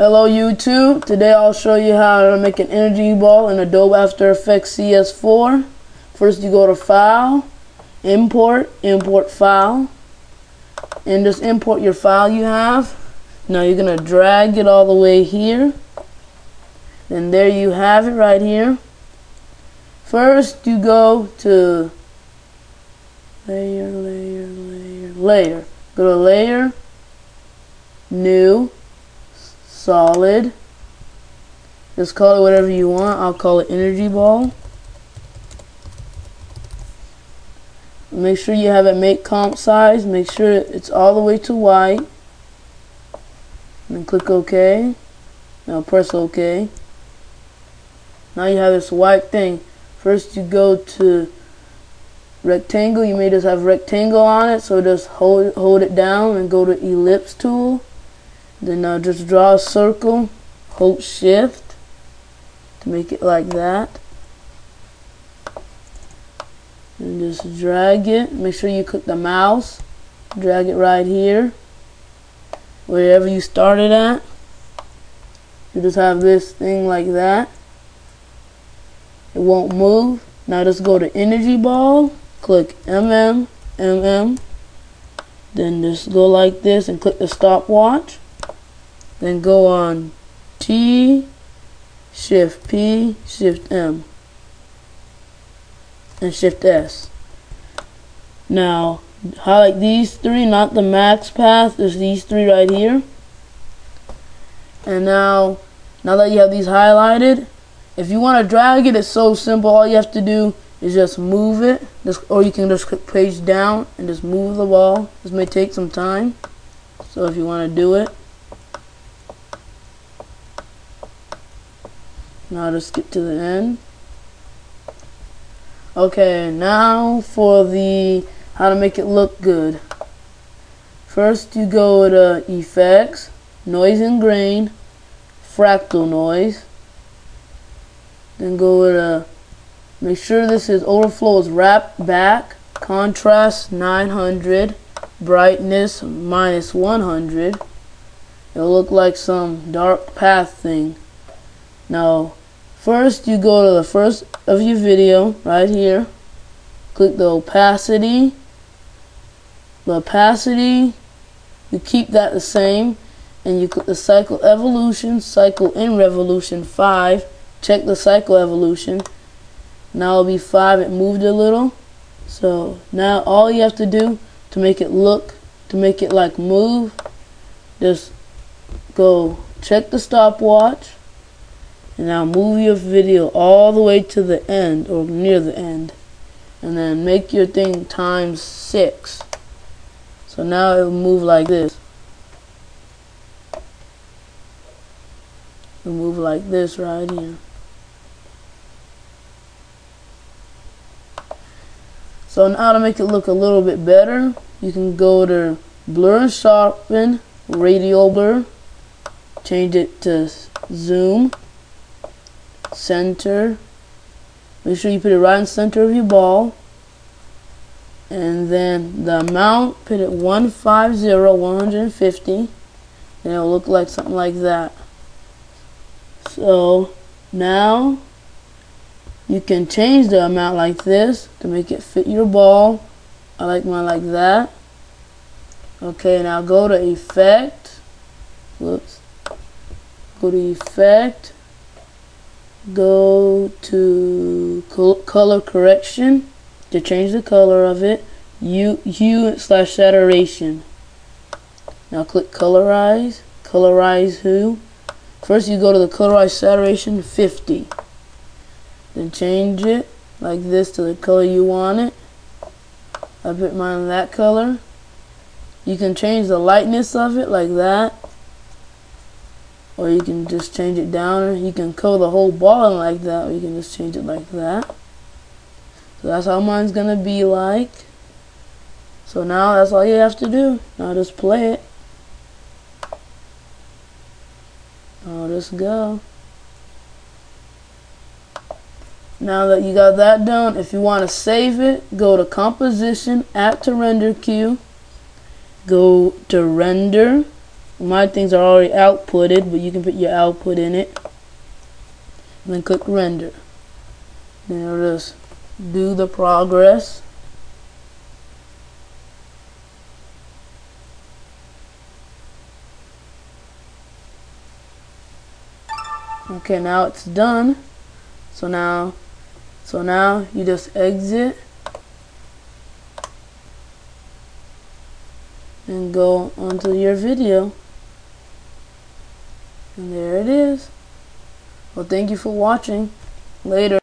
Hello YouTube, today I'll show you how to make an energy ball in Adobe After Effects CS4. First you go to File, Import, Import File, and just import your file you have. Now you're going to drag it all the way here. and there you have it right here. First you go to Layer, Layer, Layer, Layer. Go to Layer, New, solid. Just call it whatever you want. I'll call it energy ball. Make sure you have it make comp size. Make sure it's all the way to white. And click OK. Now press OK. Now you have this white thing. First you go to rectangle. You may just have rectangle on it. So just hold, hold it down and go to ellipse tool then I'll just draw a circle, hold shift to make it like that. And just drag it. Make sure you click the mouse. Drag it right here. Wherever you started at. You just have this thing like that. It won't move. Now just go to energy ball. Click MM, MM. Then just go like this and click the stopwatch. Then go on T, Shift P, Shift M, and Shift S. Now, highlight these three, not the mask path, there's these three right here. And now, now that you have these highlighted, if you want to drag it, it's so simple. All you have to do is just move it, just, or you can just click page down and just move the ball. This may take some time, so if you want to do it, Now to skip to the end. Okay, now for the how to make it look good. First you go to uh, Effects, Noise and Grain, Fractal Noise. Then go to uh, make sure this is overflow is wrapped back, contrast 900, brightness minus 100. It'll look like some dark path thing. Now First, you go to the first of your video right here. Click the opacity. The opacity, you keep that the same. And you click the cycle evolution, cycle in revolution 5. Check the cycle evolution. Now it'll be 5. It moved a little. So now all you have to do to make it look, to make it like move, just go check the stopwatch and now move your video all the way to the end or near the end. And then make your thing times 6 so now it will move like this. It'll move like this right here. So now to make it look a little bit better you can go to blur and sharpen radial blur change it to zoom center. Make sure you put it right in the center of your ball. And then the amount, put it 150, 150. And it'll look like something like that. So now you can change the amount like this to make it fit your ball. I like mine like that. Okay, now go to effect. Whoops. Go to effect go to color correction to change the color of it hue, slash saturation. Now click colorize colorize hue first you go to the colorize saturation 50 then change it like this to the color you want it. I put mine in that color. You can change the lightness of it like that or you can just change it down. You can color the whole ball in like that or you can just change it like that. So that's how mine's gonna be like. So now that's all you have to do. Now just play it. I'll just go. Now that you got that done if you want to save it go to composition add to render queue go to render my things are already outputted, but you can put your output in it. And then click render. It'll just do the progress. Okay, now it's done. So now, so now you just exit and go onto your video. And there it is. Well, thank you for watching. Later.